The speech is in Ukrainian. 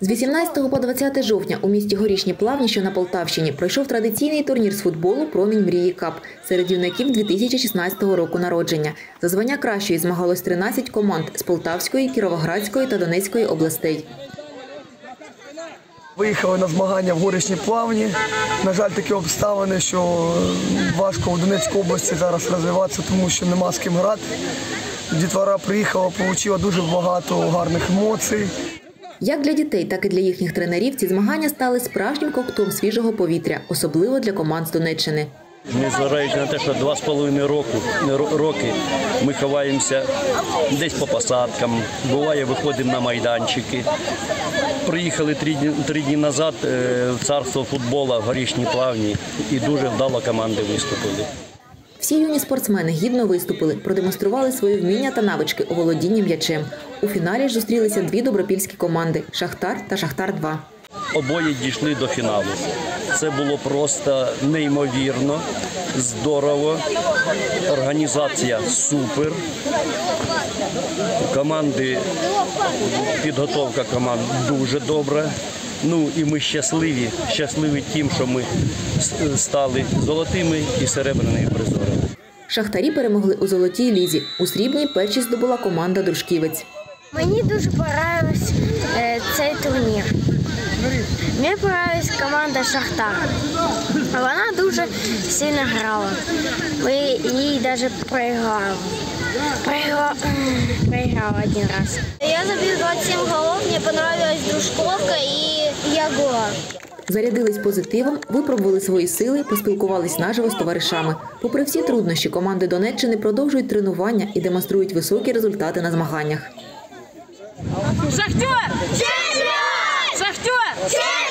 З 18 по 20 жовтня у місті Горішні Плавні, що на Полтавщині, пройшов традиційний турнір з футболу Промінь мрії Кап серед юнаків 2016 року народження. За звання кращої змагалось 13 команд з Полтавської, Кіровоградської та Донецької областей. Виїхали на змагання в горішні плавні. На жаль, такі обставини, що важко в Донецькій області зараз розвиватися, тому що нема з ким грати. Дітвора приїхала, отримала дуже багато гарних емоцій. Як для дітей, так і для їхніх тренерів ці змагання стали справжнім коктом свіжого повітря, особливо для команд з Донеччини. Незважаючи на те, що два з половиною роки ми ховаємося десь по посадкам, буває, виходимо на майданчики. Приїхали три дні, три дні назад е, в царство футбола в горішній плавні і дуже вдало команди виступили. Всі юні спортсмени гідно виступили, продемонстрували свої вміння та навички у володінні м'ячем. У фіналі зустрілися дві добропільські команди Шахтар та Шахтар 2 Обоє дійшли до фіналу. Це було просто неймовірно, здорово. Організація супер. Команди підготовка команд дуже добра. Ну і ми щасливі, щасливі тим, що ми стали золотими і серебряними призорами. Шахтарі перемогли у золотій лізі. У срібній перші здобула команда Дружківець. Мені дуже подобався е, цей турнір. Мені подобалась команда Шахтар. Вона дуже сильно грала. Ми їй навіть проіграли. Проіграли один раз. Я забив 27 голов, мені подобалась Дружковка і Ягуар. Зарядились позитивом, випробували свої сили, поспілкувались наживо з товаришами. Попри всі труднощі, команди Донеччини продовжують тренування і демонструють високі результати на змаганнях. Шахтер! Cheers!